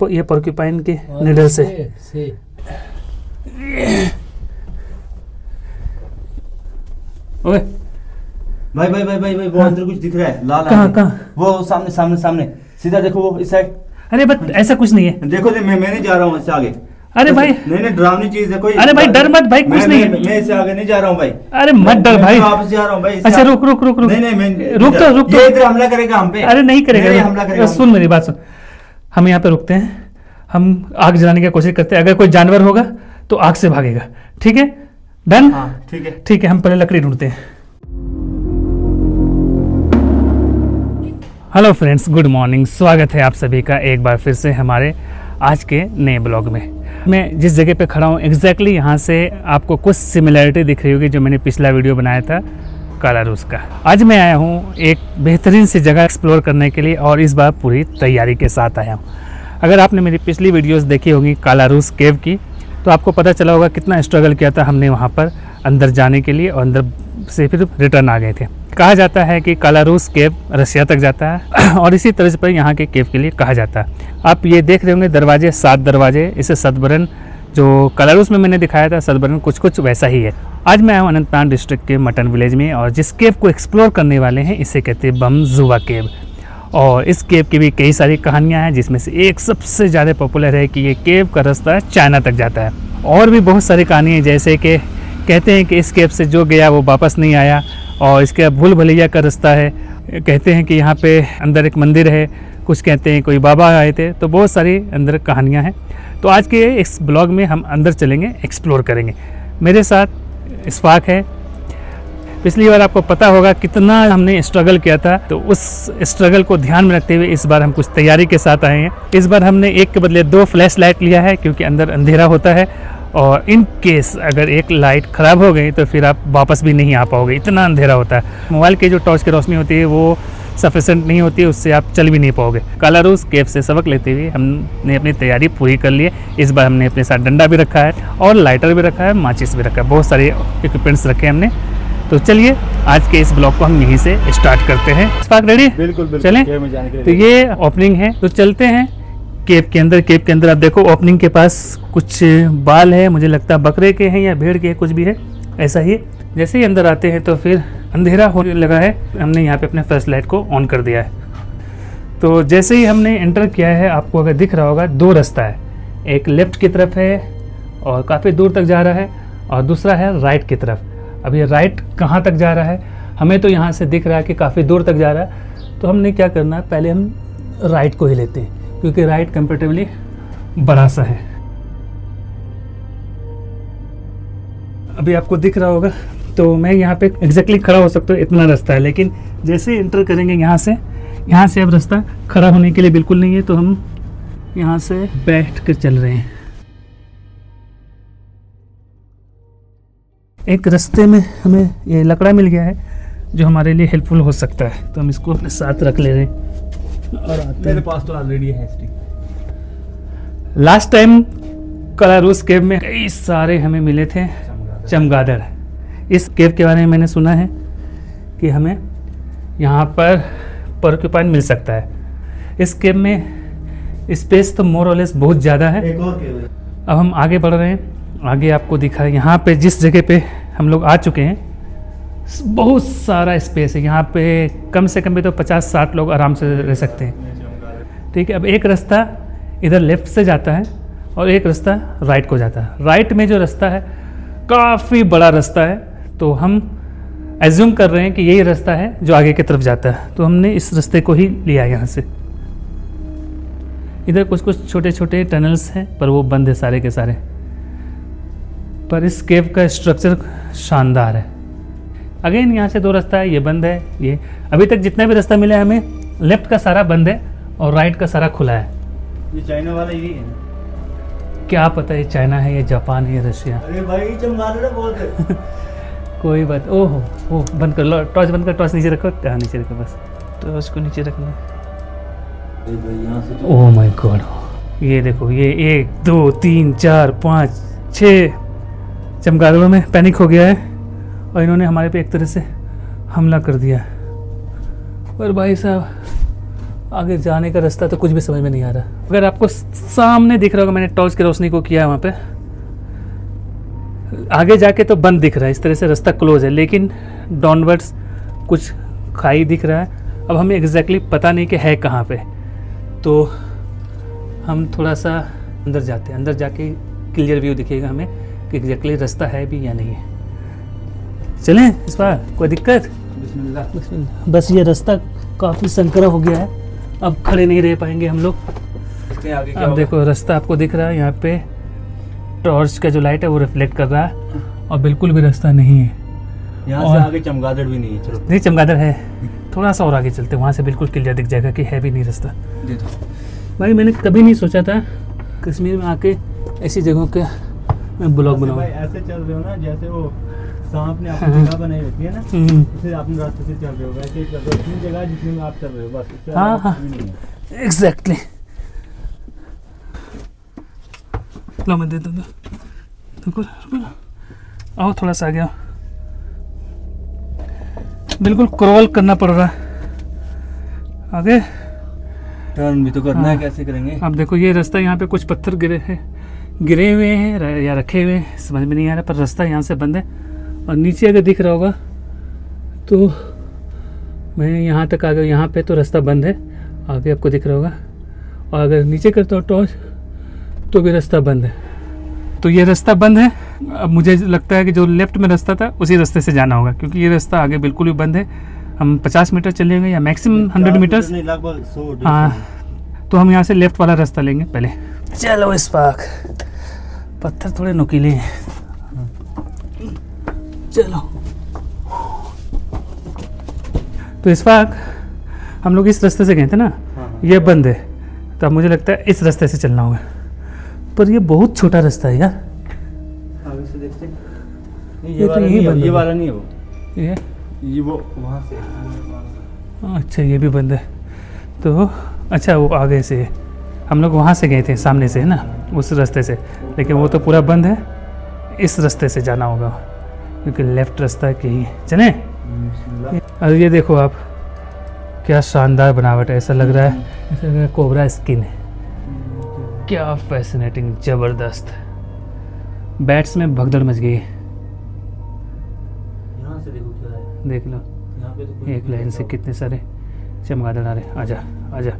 प- ये porcupine के निडल से। से ओए। भाई भाई भाई भाई भाई वो अंदर कुछ दिख रहा है लाल कहाँ, कहाँ? वो सामने सामने सामने। सीधा देखो वो इस साइड अरे बट ऐसा कुछ नहीं है। देखो दे, मैं मैं नहीं जा रहा हूँ इससे आगे। अरे भाई। नहीं नहीं डरावनी चीज़ है कोई अरे भाई, डर मत भाई, कुछ मैं- नहीं है। मैं- इससे आगे नहीं जा रहा हूँ भाई। अरे मत डर भाई। मैं वापस जा रहा हूँ भाई अच्छा रुक रुक रुक रुक। नहीं नहीं मैं रुक तो रुक ये तो इधर हमला करेगा हम पे। अरे नहीं करेगा हमला करेगा सुन मेरी बात सुन। हम यहाँ पर रुकते हैं। हम आग जलाने की कोशिश करते हैं। अगर कोई जानवर होगा तो आग से भागेगा। ठीक है? डन? हाँ ठीक है। ठीक है हम पहले लकड़ी ढूंढते हैं। हेलो फ्रेंड्स गुड मॉर्निंग स्वागत है आप सभी का एक बार फिर से हमारे आज के नए ब्लॉग में। मैं जिस जगह पे खड़ा हूँ एग्जैक्टली exactly यहाँ से आपको कुछ सिमिलैरिटी दिख रही होगी जो मैंने पिछला वीडियो बनाया था। कालारूस का। आज मैं आया हूँ एक बेहतरीन सी जगह एक्सप्लोर करने के लिए और इस बार पूरी तैयारी के साथ आया हूँ। अगर आपने मेरी पिछली वीडियोस देखी होगी कालारूस केव की तो आपको पता चला होगा कितना स्ट्रगल किया था हमने वहाँ पर अंदर जाने के लिए और अंदर से फिर रिटर्न आ गए थे। कहा जाता है कि कालारूस केव रशिया तक जाता है और इसी तरह पर यहाँ के केव के लिए कहा जाता है। आप ये देख रहे होंगे दरवाजे, सात दरवाजे, इसे सदबरन जो कलर उसमें मैंने दिखाया था, सदबरन कुछ कुछ वैसा ही है। आज मैं आया हूँ अनंतनाग डिस्ट्रिक्ट के मटन विलेज में और जिस केव को एक्सप्लोर करने वाले हैं, इसे कहते हैं बम जुवा केव और इस केव की भी कई सारी कहानियाँ हैं, जिसमें से एक सबसे ज़्यादा पॉपुलर है कि ये केव का रास्ता चाइना तक जाता है। और भी बहुत सारी कहानी हैं, जैसे कि कहते हैं कि इस केव से जो गया, वो वापस नहीं आया और इसके भूल भलैया का रास्ता है। कहते हैं कि यहाँ पे अंदर एक मंदिर है, कुछ कहते हैं कोई बाबा आए थे तो बहुत सारी अंदर कहानियाँ हैं। तो आज के इस ब्लॉग में हम अंदर चलेंगे एक्सप्लोर करेंगे। मेरे साथ इस्फाक है। पिछली बार आपको पता होगा कितना हमने स्ट्रगल किया था तो उस स्ट्रगल को ध्यान में रखते हुए इस बार हम कुछ तैयारी के साथ आए हैं। इस बार हमने एक के बदले दो फ्लैश लाइट लिया है, क्योंकि अंदर अंधेरा होता है, और इन केस अगर एक लाइट ख़राब हो गई तो फिर आप वापस भी नहीं आ पाओगे। इतना अंधेरा होता है। मोबाइल की जो टॉर्च की रोशनी होती है, वो सफिशेंट नहीं होती है उससे आप चल भी नहीं पाओगे। कालारूस केव से सबक लेते हुए हमने अपनी तैयारी पूरी कर ली है। इस बार हमने अपने साथ डंडा भी रखा है और लाइटर भी रखा है माचिस भी रखा है। बहुत सारे इक्विपमेंट्स रखे हैं हमने। तो चलिए आज के इस ब्लॉग को हम यहीं से स्टार्ट करते हैं। रेडी बिल्कुल बिल्कुल। चलें? तो ये ओपनिंग है। तो चलते हैं। केप के अंदर केप के अंदर आप देखो ओपनिंग के पास कुछ बाल है मुझे लगता है बकरे के हैं या भेड़ के कुछ भी है। ऐसा ही, जैसे ही अंदर आते हैं तो फिर अंधेरा होने लगा है। हमने यहाँ पे अपने फ्लैश लाइट को ऑन कर दिया है। तो जैसे ही हमने एंटर किया है, आपको अगर दिख रहा होगा, दो रास्ता है। एक लेफ़्ट की तरफ़ है और काफ़ी दूर तक जा रहा है और दूसरा है राइट की तरफ़। अब ये राइट कहाँ तक जा रहा है? हमें तो यहाँ से दिख रहा है कि काफ़ी दूर तक जा रहा है। तो हमने क्या करना है? पहले हम राइट को ही लेते हैं, क्योंकि राइट कंपेरेटिवली बड़ा सा है। अभी आपको दिख रहा होगा तो मैं यहाँ पे एग्जैक्टली खड़ा हो सकता हूँ इतना रास्ता है। लेकिन जैसे ही इंटर करेंगे यहाँ से यहाँ से अब रास्ता खड़ा होने के लिए बिल्कुल नहीं है तो हम यहाँ से बैठ कर चल रहे हैं। एक रास्ते में हमें ये लकड़ा मिल गया है जो हमारे लिए हेल्पफुल हो सकता है। तो हम इसको अपने साथ रख ले रहे हैं। और आते मेरे पास तो ऑलरेडी है लास्ट टाइम कलारूस केव में कई सारे हमें मिले थे। चमगादड़। इस केव के बारे में मैंने सुना है कि हमें यहाँ पर पर्क्यूपाइन मिल सकता है। इस केव में स्पेस तो मोर लेस बहुत ज़्यादा है। एक और केव अब हम आगे बढ़ रहे हैं। आगे आपको दिखा है। यहाँ पे जिस जगह पे हम लोग आ चुके हैं बहुत सारा स्पेस है। यहाँ पे कम से कम भी तो पचास साठ लोग आराम से रह सकते हैं। ठीक है अब एक रास्ता इधर लेफ़्ट से जाता है और एक रास्ता राइट को जाता है। राइट में जो रास्ता है काफ़ी बड़ा रास्ता है। तो हम एज्यूम कर रहे हैं कि यही रास्ता है जो आगे की तरफ़ जाता है। तो हमने इस रास्ते को ही लिया यहाँ से। इधर कुछ कुछ छोटे छोटे टनल्स हैं, पर वो बंद है सारे के सारे। पर इस केव का स्ट्रक्चर शानदार है। अगेन यहाँ से दो रास्ता है, ये बंद है, ये। अभी तक जितना भी रास्ता मिला है हमें लेफ़्ट का सारा बंद है और राइट का सारा खुला है। ये चाइना वाला यही है। क्या पता ये चाइना है ये जापान है ये रशिया? अरे भाई चमगादड़ बोलते कोई बात ओहो ओह बंद कर लो टॉर्च बंद कर टॉर्च नीचे रखो हाँ नीचे रखो बस। टॉर्च को नीचे रखना अरे भाई यहाँ से तो ओह माय गॉड ये देखो ये एक दो तीन चार पाँच छः चमगादड़ों में पैनिक हो गया है और इन्होंने हमारे पे एक तरह से हमला कर दिया पर भाई साहब आगे जाने का रास्ता तो कुछ भी समझ में नहीं आ रहा। अगर आपको सामने दिख रहा होगा मैंने टॉर्च की रोशनी को किया है वहाँ पे। आगे जाके तो बंद दिख रहा है इस तरह से रास्ता क्लोज है लेकिन डाउनवर्ड्स कुछ खाई दिख रहा है। अब हमें एग्जैक्टली पता नहीं कि है कहाँ पे। तो हम थोड़ा सा अंदर जाते हैं। अंदर जाके क्लियर व्यू दिखेगा हमें कि एग्जैक्टली रास्ता है भी या नहीं है। चलें इस बार कोई दिक्कत? बस ये रास्ता काफ़ी संकरा हो गया है। अब खड़े नहीं रह पाएँगे हम लोग। आगे क्या अब देखो रास्ता आपको दिख रहा है यहाँ पे टॉर्च का जो लाइट है वो रिफ्लेक्ट कर रहा है और बिल्कुल भी रास्ता नहीं है। यहाँ और- से आगे चमगादड़ भी नहीं है चलो। नहीं चमगादड़ है। थोड़ा सा और आगे चलते हैं वहाँ से बिल्कुल क्लियर दिख जाएगा कि है भी नहीं रास्ता। भाई मैंने कभी नहीं सोचा था कश्मीर में आके ऐसी जगहों के मैं ब्लॉग बनाऊँ। ऐसे चल रहे हो ना जैसे वो सांप ने हाँ। जगह बनाई होती है ना हम्म, उसे अपने रास्ते से चल रहे हो। वैसे चल रहे हो। जगह जितने में आप चल रहे हो बस उससे हाँ, हाँ। एग्जैक्टली लो मैं दे रुको रुको। आओ थोड़ा सा आगे आओ। बिल्कुल क्रॉल करना पड़ रहा है। आगे। टर्न भी तो करना है हाँ। कैसे करेंगे? अब देखो ये रास्ता यहाँ पे कुछ पत्थर गिरे हैं गिरे हुए हैं या रखे हुए हैं समझ में नहीं आ रहा पर रास्ता यहाँ से बंद है। और नीचे अगर दिख रहा होगा तो मैं यहाँ तक आ गया यहाँ पे तो रास्ता बंद है आगे आपको दिख रहा होगा। और अगर नीचे करता हूँ टॉर्च तो भी रास्ता बंद है। तो ये रास्ता बंद है। अब मुझे लगता है कि जो लेफ़्ट में रास्ता था उसी रास्ते से जाना होगा क्योंकि ये रास्ता आगे बिल्कुल भी बंद है। हम 50 मीटर चलेंगे या मैक्सिमम 100 मीटर लगभग हाँ। तो हम यहाँ से लेफ़्ट वाला रास्ता लेंगे पहले। चलो इस पाक पत्थर थोड़े नुकीले हैं। चलो। तो इस पाक हम लोग इस रास्ते से गए थे ना? हाँ, हाँ। ये बंद है। तो अब मुझे लगता है इस रास्ते से चलना होगा। पर ये बहुत छोटा रास्ता है यार। आगे से देखते ये ये तो यही बंद ये वाला नहीं है वो। ये? ये वो वहाँ से। अच्छा ये भी बंद है। तो अच्छा वो आगे से। हम लोग वहाँ से गए थे सामने से है ना? उस रास्ते से। लेकिन वो तो पूरा बंद है। इस रास्ते से जाना होगा। क्योंकि लेफ़्ट रास्ता की ही चलें? और ये देखो आप क्या शानदार बनावट है ऐसा लग रहा है ऐसा लग रहा है कोबरा स्किन है। क्या फैसिनेटिंग ज़बरदस्त। बैट्स में भगदड़ मच गई है। देखो है। लो। पे तो एक लाइन से कितने सारे चमगादड़ आ रहे आजा आजा।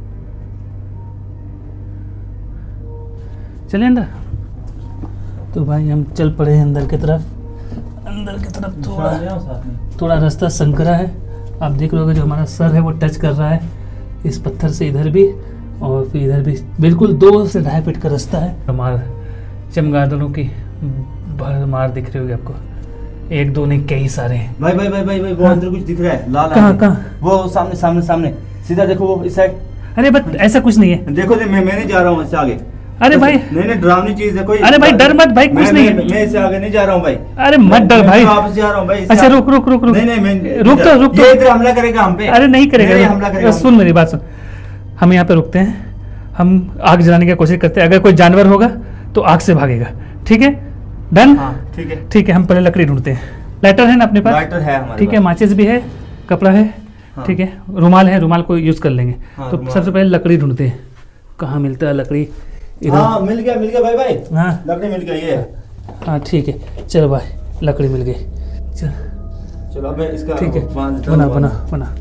चले अंदर। तो भाई हम चल पड़े हैं अंदर की तरफ़। अंदर की तरफ़ थोड़ा। थोड़ा रास्ता संकरा है। आप देख होगे जो हमारा सर है वो टच कर रहा है। इस पत्थर से इधर भी और फिर इधर भी। बिल्कुल दो से ढाई फीट का रास्ता है। हमार चमगादड़ों की भरमार दिख रही होगी आपको। एक दो नहीं कई सारे हैं। भाई भाई भाई भाई भाई वो हाँ। अंदर कुछ दिख रहा है लाल कहाँ, कहाँ? वो सामने सामने सामने। सीधा देखो वो इस साइड अरे बट ऐसा कुछ नहीं है। देखो मैं मैं नहीं जा रहा हूँ इससे आगे। अरे भाई। नहीं नहीं डरावनी चीज़ है कोई अरे भाई, डर मत भाई, कुछ नहीं मैं- मैं इससे आगे नहीं जा रहा हूँ भाई। अरे मत डर भाई। वापस जा रहा हूँ भाई अच्छा रुक रुक रुक रुक। नहीं नहीं मैं रुक तो रुक तो। इधर हमला करेगा हम पे। अरे नहीं करेगा हमला करेगा सुन मेरी बात सुन। हम यहाँ पे रुकते हैं। हम आग जलाने की कोशिश करते हैं। अगर कोई जानवर होगा तो आग से भागेगा। ठीक है? डन हाँ ठीक है। ठीक है हम पहले लकड़ी ढूंढते हैं। लाइटर है ना अपने पास? लाइटर है ठीक है माचिस भी है कपड़ा है। हाँ। ठीक है रुमाल है रुमाल को यूज़ कर लेंगे। हाँ, तो सबसे पहले लकड़ी ढूंढते हैं। कहाँ मिलता है लकड़ी? हाँ मिल गया मिल गया भाई भाई हाँ। लकड़ी मिल गया ये। हाँ ठीक है। चलो भाई लकड़ी मिल गई। चल। चलो अब इसका ठीक है। हूँ, बना बना बना।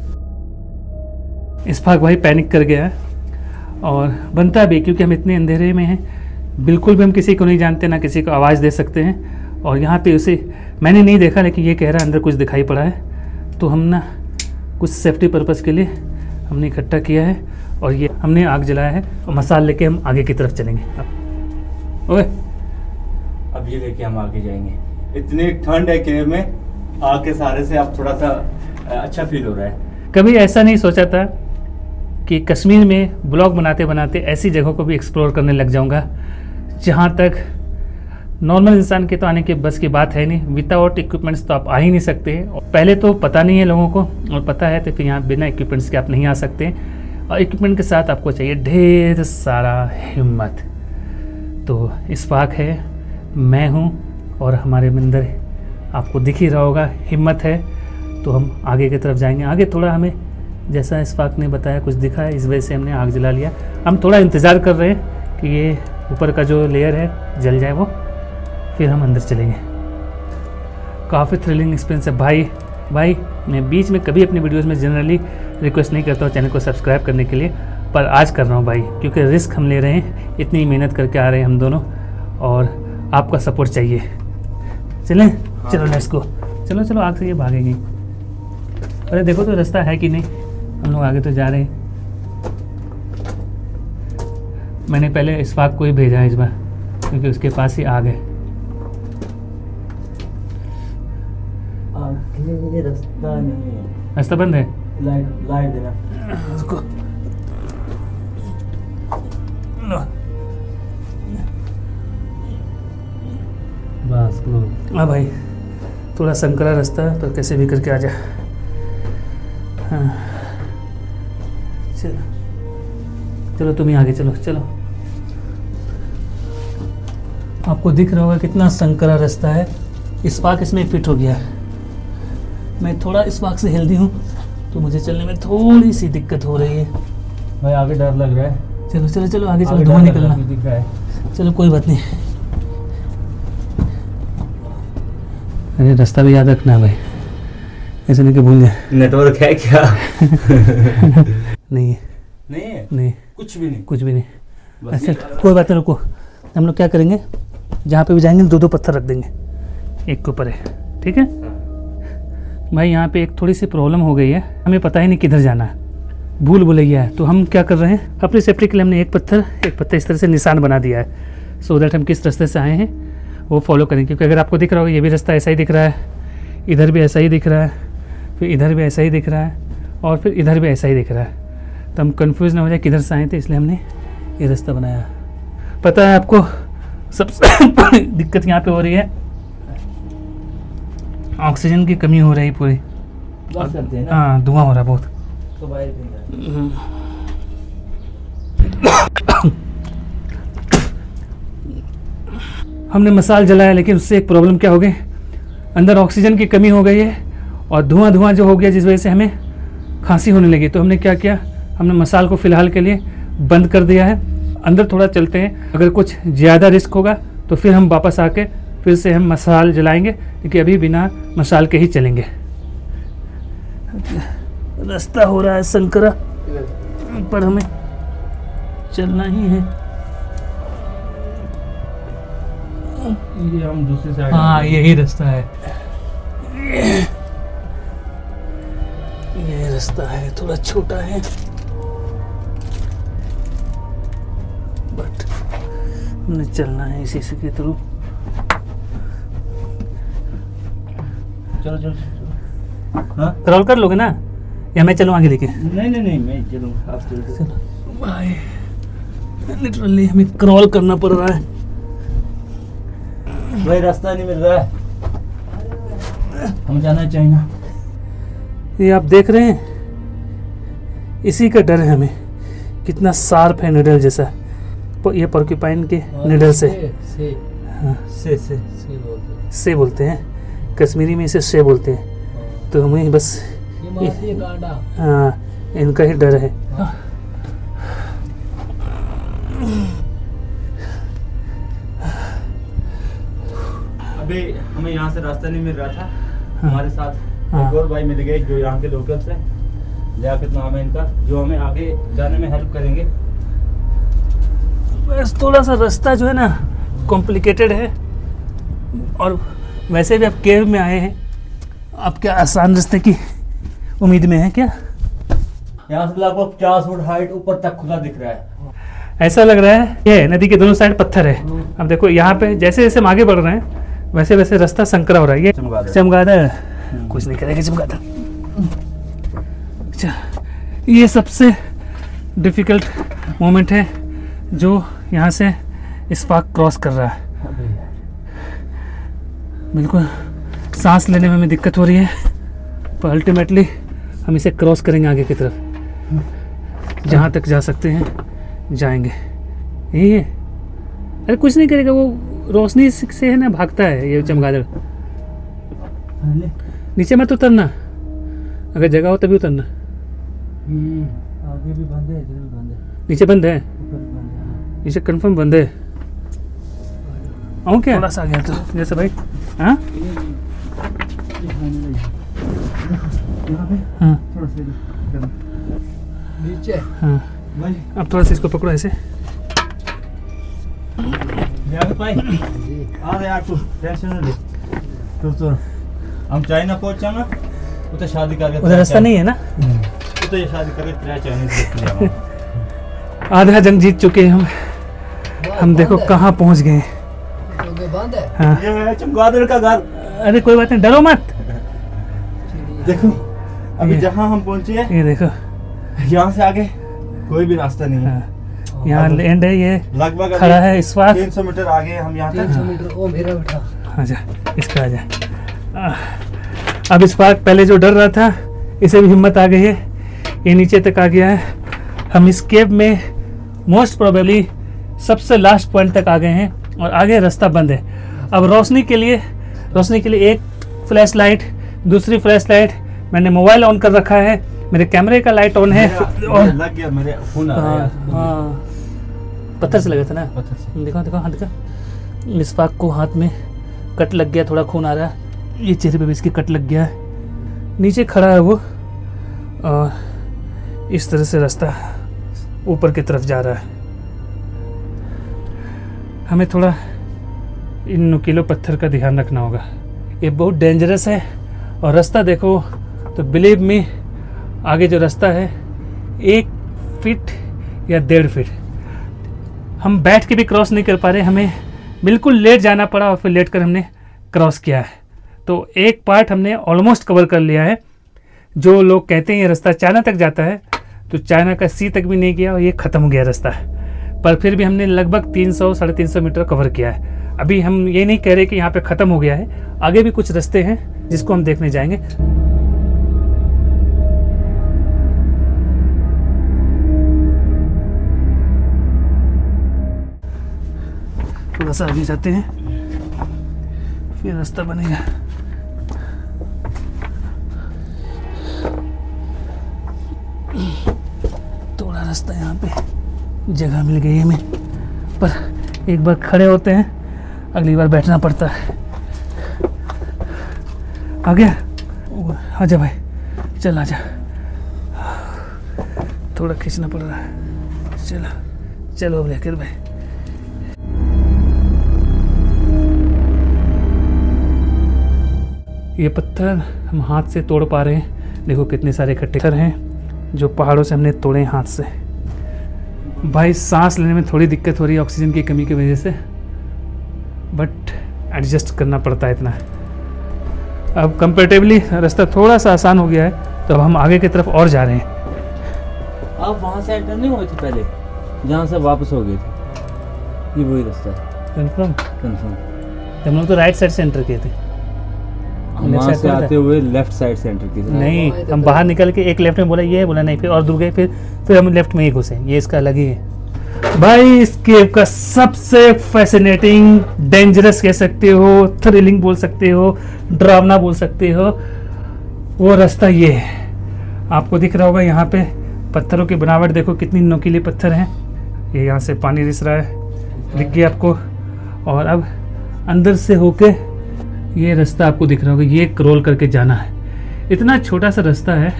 इस भाग भाई पैनिक कर गया है और बनता भी क्योंकि हम इतने अंधेरे में हैं। बिल्कुल भी हम किसी को नहीं जानते ना किसी को आवाज़ दे सकते हैं। और यहाँ पे उसे मैंने नहीं देखा लेकिन ये कह रहा है अंदर कुछ दिखाई पड़ा है। तो हम ना कुछ सेफ्टी पर्पज़ के लिए हमने इकट्ठा किया है। और ये हमने आग जलाया है और मसाल लेके हम आगे की तरफ़ चलेंगे। अब। ओए। अब ये लेके हम आगे जाएँगे। इतनी ठंड है केव में आग के सहारे से अब थोड़ा सा अच्छा फील हो रहा है। कभी ऐसा नहीं सोचा था कि कश्मीर में ब्लॉग बनाते बनाते ऐसी जगहों को भी एक्सप्लोर करने लग जाऊँगा जहाँ तक नॉर्मल इंसान के तो आने के बस की बात है नहीं। विदाउट इक्विपमेंट्स तो आप आ ही नहीं सकते। पहले तो पता नहीं है लोगों को और पता है तो फिर यहाँ बिना इक्विपमेंट्स के आप नहीं आ सकते। और इक्विपमेंट के साथ आपको चाहिए ढेर सारा हिम्मत। तो इस पाक है, मैं हूँ और हमारे मंदिर आपको दिख ही रहा होगा, हिम्मत है। तो हम आगे की तरफ़ जाएँगे। आगे थोड़ा हमें, जैसा इस्फाक ने बताया, कुछ दिखा है, इस वजह से हमने आग जला लिया। हम थोड़ा इंतज़ार कर रहे हैं कि ये ऊपर का जो लेयर है, जल जाए वो, फिर हम अंदर चलेंगे। काफ़ी थ्रिलिंग एक्सपीरियंस है। भाई भाई, मैं बीच में कभी अपनी वीडियोस में जनरली रिक्वेस्ट नहीं करता हूँ चैनल को सब्सक्राइब करने के लिए पर आज कर रहा हूँ भाई क्योंकि रिस्क हम ले रहे हैं इतनी मेहनत करके आ रहे हैं हम दोनों और आपका सपोर्ट चाहिए। चलें? चलो लेट्स गो चलो चलो आग से ये भागेगी। अरे देखो तो रास्ता है कि नहीं? हम लोग आगे तो जा रहे हैं। मैंने पहले इस इस्फाक को ही भेजा है इस बार क्योंकि उसके पास ही आग है। है। रास्ता बंद है? लाइट लाइट देना। रुको। बस हाँ भाई थोड़ा संकरा रास्ता है पर कैसे भी करके आ जा। हाँ। चलो। चलो तुम ही आगे चलो चलो। आपको दिख रहा होगा कितना संकरा रास्ता है। इस्पाक इसमें फिट हो गया। है मैं थोड़ा इस्पाक से हेल्दी हूँ। तो मुझे चलने में थोड़ी सी दिक्कत हो रही है। भाई आगे डर लग रहा है। चलो चलो चलो आगे चलो धुआँ निकलना। है, दिख रहा है। चलो कोई बात नहीं। अरे रास्ता भी याद रखना है भाई। ऐसे नहीं कि भूल जाए। नेटवर्क है क्या? नहीं है। नहीं है? नहीं। कुछ भी नहीं। कुछ भी नहीं। अच्छा कोई बात नहीं रुको। हम लोग क्या करेंगे? जहाँ पे भी जाएँगे दो दो पत्थर रख देंगे। एक के ऊपर है। ठीक है? भाई, यहाँ पे एक थोड़ी सी प्रॉब्लम हो गई है। हमें पता ही नहीं किधर जाना है। भूल भुलैया है। तो हम क्या कर रहे हैं? अपनी सेफ्टी के लिए हमने एक पत्थर एक पत्थर इस तरह से निशान बना दिया है। सो दैट हम किस रास्ते से आए हैं, वो फॉलो करेंगे। क्योंकि अगर आपको दिख रहा होगा ये भी रास्ता ऐसा ही दिख रहा है। इधर भी ऐसा ही दिख रहा है। फिर इधर भी ऐसा ही दिख रहा है। और फिर इधर भी ऐसा ही दिख रहा है। तो हम कन्फ्यूज़ ना हो जाए किधर से आए थे, इसलिए हमने ये रास्ता बनाया। पता है आपको सबसे दिक्कत यहाँ पे हो रही है। ऑक्सीजन की कमी हो रही पूरी। हैं धुआँ हो रहा बहुत। तो हमने मसाल जलाया लेकिन उससे एक प्रॉब्लम क्या हो गई? अंदर ऑक्सीजन की कमी हो गई है और धुआँ धुआँ जो हो गया जिस वजह से हमें खांसी होने लगी। तो हमने क्या किया? हमने मसाल को फ़िलहाल के लिए बंद कर दिया है। अंदर थोड़ा चलते हैं। अगर कुछ ज़्यादा रिस्क होगा तो फिर हम वापस आके फिर से हम मसाल जलाएँगे क्योंकि अभी बिना मसाल के ही चलेंगे। रास्ता हो रहा है संकरा पर हमें चलना ही है। ये हम दूसरी साइड हाँ यही रास्ता है। ये रास्ता है थोड़ा छोटा है। बट हमने चलना है इसी के थ्रू। चलो चलो हाँ? क्रॉल कर लोगे ना? या मैं चलूँ आगे लेके? नहीं नहीं नहीं मैं चलूँगा आप चलो। चलो। भाई लिटरली हमें क्रॉल करना पड़ रहा है। भाई रास्ता नहीं मिल रहा है। हम जाना है चाइना। ये आप देख रहे हैं? इसी का डर है हमें। कितना शार्प है निडल जैसा। प- ये पर्क्यूपाइन के निडल से। से हाँ, से से से बोलते हैं। कश्मीरी में इसे से बोलते हैं। तो हमें बस है हाँ, इनका ही डर है। अभी हमें यहाँ से रास्ता नहीं मिल रहा था। हाँ। हमारे साथ हाँ। एक और भाई मिल गए जो यहाँ के लोकल्स हैं। लियाकत नाम है इनका जो हमें आगे जाने में हेल्प करेंगे। बस थोड़ा सा रास्ता जो है ना कॉम्प्लिकेटेड है। और वैसे भी आप केव में आए हैं। आप क्या आसान रास्ते की उम्मीद में है क्या? यहाँ से लगभग पचास फुट हाइट ऊपर तक खुला दिख रहा है। ऐसा लग रहा है ये नदी के दोनों साइड पत्थर है। अब देखो यहाँ पे जैसे जैसे हम आगे बढ़ रहे हैं वैसे वैसे रास्ता संकरा हो रहा है। ये चमगादड़। चमगादड़ कुछ नहीं करेगा चमगादड़। अच्छा ये सबसे डिफ़िकल्ट मोमेंट है जो यहाँ से स्पार्क क्रॉस कर रहा है। बिल्कुल सांस लेने में हमें दिक्कत हो रही है पर अल्टीमेटली हम इसे क्रॉस करेंगे आगे की तरफ़। जहाँ तक जा सकते हैं जाएँगे। यही है। अरे कुछ नहीं करेगा वो रोशनी से है ना भागता है ये चमगादड़। नीचे मत उतरना। अगर जगह हो तभी उतरना। आगे भी बंद है इधर भी बंद है। नीचे बंद है? है हाँ। नीचे कंफर्म बंद है। आऊँ क्या थोड़ा सा आ गया तो जैसे भाई। हाँ? हाँ। हाँ। अब थोड़ा सा इसको पकड़ो ऐसे। यहाँ पे भाई। आ यार तू टेंशन न ले। तो तो हम चाइना तो शादी करके उधर रास्ता नहीं है ना? तो ये शादी करके आधा जंग जीत चुके हैं हम। हम देखो कहाँ पहुँच गए। हैं। बंद है। हाँ। ये चमगादड़ का घर अरे कोई बात नहीं डरो मत। देखो अभी जहाँ हम पहुँचे हैं ये देखो। यहाँ से आगे कोई भी रास्ता नहीं है। हाँ। यहाँ लैंड है ये। लगभग खड़ा है इस बार 300 मीटर आगे हम यहाँ तीन सौ मीटर ओ मेरा बेटा। आजा इसका आजा आह, अब इस बार पहले जो डर रहा था इसे भी हिम्मत आ गई है। ये नीचे तक आ गया है। हम इस केव में मोस्ट प्रोबेबली सबसे लास्ट पॉइंट तक आ गए हैं। और आगे रास्ता बंद है। अब रोशनी के लिए रोशनी के लिए एक फ्लैश लाइट दूसरी फ्लैश लाइट मैंने मोबाइल ऑन कर रखा है। मेरे कैमरे का लाइट ऑन है। और लग गया मेरे रहा हाँ हाँ। पत्थर से लगा था ना? पत्थर से। देखो देखो हाथ का। मिसपाक को हाथ में कट लग गया थोड़ा खून आ रहा है। ये चेहरे पे भी इसकी कट लग गया है। नीचे खड़ा है वो। और इस तरह से रास्ता ऊपर की तरफ़ जा रहा है। हमें थोड़ा इन नुकीले पत्थर का ध्यान रखना होगा। ये बहुत डेंजरस है और रास्ता देखो तो बिलीव मी आगे जो रास्ता है, एक फीट या डेढ़ फीट हम बैठ के भी क्रॉस नहीं कर पा रहे, हमें बिल्कुल लेट जाना पड़ा और फिर लेट कर हमने क्रॉस किया है। तो एक पार्ट हमने ऑलमोस्ट कवर कर लिया है। जो लोग कहते हैं ये रास्ता चाइना तक जाता है तो चाइना का सी तक भी नहीं गया और ये ख़त्म हो गया रास्ता। पर फिर भी हमने लगभग 300 साढ़े तीन सौ मीटर कवर किया है। अभी हम ये नहीं कह रहे कि यहाँ पे ख़त्म हो गया है। आगे भी कुछ रास्ते हैं जिसको हम देखने जाएँगे। थोड़ा सा आगे जाते हैं। फिर रास्ता बनेगा। थोड़ा रास्ता यहाँ पे। जगह मिल गई हमें। पर एक बार खड़े होते हैं, अगली बार बैठना पड़ता है। आ गया? आजा भाई। चल आजा थोड़ा खींचना पड़ रहा है। चलो चलो लेकर भाई। ये पत्थर हम हाथ से तोड़ पा रहे हैं। देखो कितने सारे इकट्ठे हैं, जो पहाड़ों से हमने तोड़े हाथ से। भाई सांस लेने में थोड़ी दिक्कत हो रही है ऑक्सीजन की कमी की वजह से बट एडजस्ट करना पड़ता है इतना। अब कंपेरेटिवली रास्ता थोड़ा सा आसान हो गया है तो अब हम आगे की तरफ़ और जा रहे हैं। आप वहाँ से एंटर नहीं हुए थे पहले? जहाँ से वापस हो गए थे। ये वही रास्ता। है कन्फर्म कंफर्म हम लोग तो राइट साइड से एंटर किए थे। वहाँ से आते हुए लेफ़्ट साइड से एंटर थे नहीं हम तो- बाहर निकल के एक लेफ़्ट में बोला ये है बोला नहीं फिर और दूर गए फिर फिर हम लेफ़्ट में ही घुसे। ये इसका अलग ही है। भाई इस केव का सबसे फैसिनेटिंग डेंजरस कह सकते हो थ्रिलिंग बोल सकते हो डरावना बोल सकते हो वो रास्ता ये है। आपको दिख रहा होगा यहाँ पे पत्थरों की बनावट। देखो कितनी नोकीले पत्थर हैं। ये यहाँ से पानी रिस रहा है। दिख गया आपको। और अब अंदर से होके ये रास्ता आपको दिख रहा होगा, ये क्रॉल करके जाना है। इतना छोटा सा रास्ता है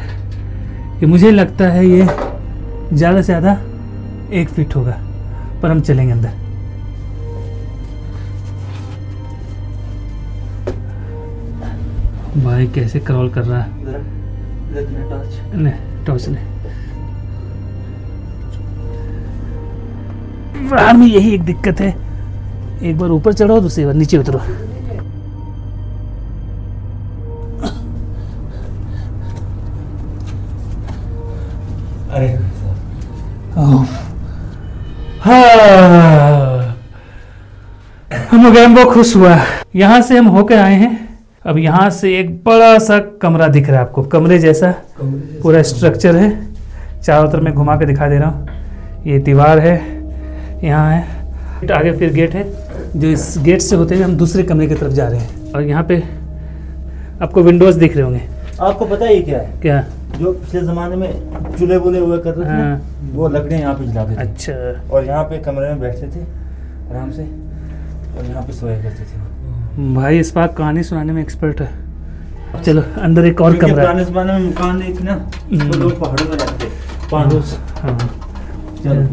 कि मुझे लगता है ये ज़्यादा से ज़्यादा एक फीट होगा, पर हम चलेंगे अंदर। भाई कैसे क्रॉल कर रहा है? टॉर्च नहीं। बाहर में यही एक दिक्कत है। एक बार ऊपर चढ़ो दूसरी बार नीचे उतरो। अरे। हाँ। बहुत खुश हुआ। यहाँ से हम होके आए हैं। अब यहाँ से एक बड़ा सा कमरा दिख रहा है आपको। कमरे जैसा पूरा स्ट्रक्चर है। चारों तरफ़ मैं घुमा के दिखा दे रहा हूँ। ये दीवार है। यहाँ है। आगे फिर गेट है। जो इस गेट से होते हुए हम दूसरे कमरे की तरफ़ जा रहे हैं। और यहाँ पे आपको विंडोज़ दिख रहे होंगे। आपको पता ही क्या है? क्या? जो पिछले जमाने में चूल्हे वूल्हे हुआ करते थे ना, हाँ। वो लकड़ियाँ यहाँ पे जलाते थे। अच्छा। और यहाँ पे कमरे में बैठते थे आराम से और यहाँ पे सोया करते थे। भाई इस बात कहानी सुनाने में एक्सपर्ट है। चलो अंदर एक और कमरा है। पुराने जमाने में मकान नहीं थे ना हम्म। तो लोग पहाड़ों में रहते पहाड़ों से। हाँ। चलो।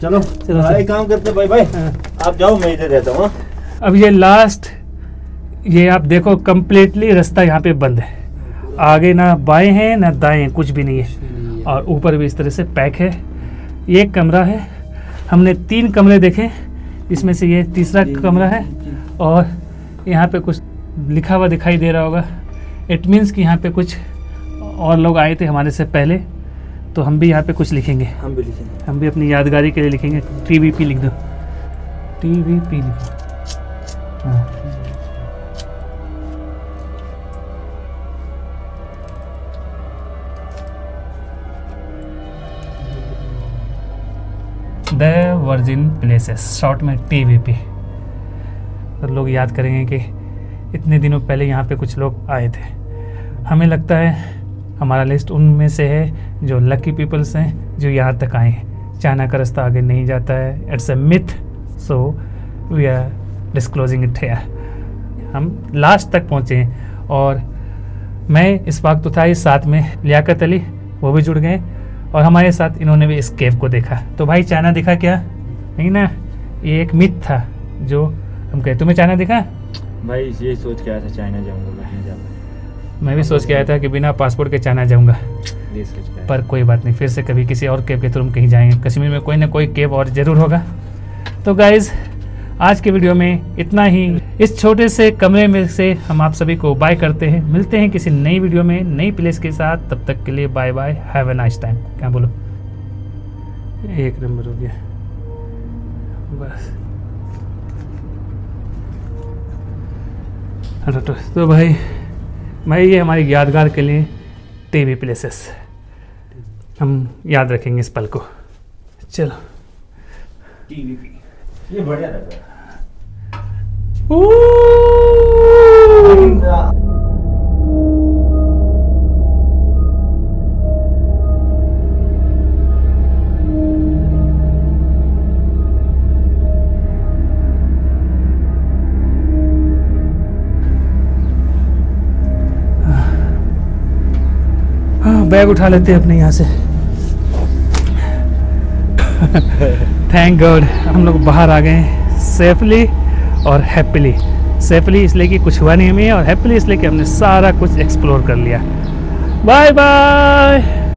चलो। चलो, भाई काम करते भाई भाई हाँ। आप जाओ मैं इधर रहता हूँ हाँ? अब ये लास्ट ये आप देखो कम्प्लीटली रास्ता यहाँ पे बंद है। आगे ना बाएँ हैं ना दाएँ हैं, कुछ भी नहीं है। और ऊपर भी इस तरह से पैक है। ये एक कमरा है। हमने तीन कमरे देखे। इसमें से ये तीसरा कमरा है। और यहाँ पे कुछ लिखा हुआ दिखाई दे रहा होगा। इट मीन्स कि यहाँ पे कुछ और लोग आए थे हमारे से पहले। तो हम भी यहाँ पे कुछ लिखेंगे। हम भी लिखेंगे। हम भी अपनी यादगारी के लिए लिखेंगे। टी वी पी लिख दो। टी वी पी लिखो हाँ। द वर्जिन प्लेसेस शॉर्ट में टी वी पी तो लोग याद करेंगे कि इतने दिनों पहले यहाँ पे कुछ लोग आए थे। हमें लगता है हमारा लिस्ट उनमें से है जो लकी पीपल्स हैं, जो यहाँ तक आए हैं। चाइना का रास्ता आगे नहीं जाता है। It's a myth so we are disclosing it है हम लास्ट तक पहुँचे और मैं इस वक्त तो था ही साथ में लियाकत अली, वो भी जुड़ गए। और हमारे साथ इन्होंने भी इस केव को देखा। तो भाई चाइना दिखा क्या? नहीं ना? ये एक मिथ था जो हम कहे तुम्हें चाइना दिखा? भाई ये सोच के आया था चाइना जाऊँगा नहीं जा मैं भी सोच के आया था कि बिना पासपोर्ट के चाइना जाऊँगा। पर कोई बात नहीं फिर से कभी किसी और केव के थ्रू हम कहीं जाएँगे। कश्मीर में कोई ना कोई केव और ज़रूर होगा। तो गाइज़ आज के वीडियो में इतना ही। इस छोटे से कमरे में से हम आप सभी को बाय करते हैं। मिलते हैं किसी नई वीडियो में नई प्लेस के साथ। तब तक के लिए bye bye have a nice time क्या बोलो? एक नंबर हो गया। बस। हटो। तो भाई भाई ये हमारी यादगार के लिए टीवी प्लेसेस हम याद रखेंगे इस पल को। चलो। ये बढ़िया लग रहा है। हाँ बैग उठा लेते हैं अपने यहाँ से। थैंक गॉड हम लोग बाहर आ गए सेफली और हैप्पीली सेफली इसलिए कि कुछ हुआ नहीं हमें और हैप्पीली इसलिए कि हमने सारा कुछ एक्सप्लोर कर लिया। Bye bye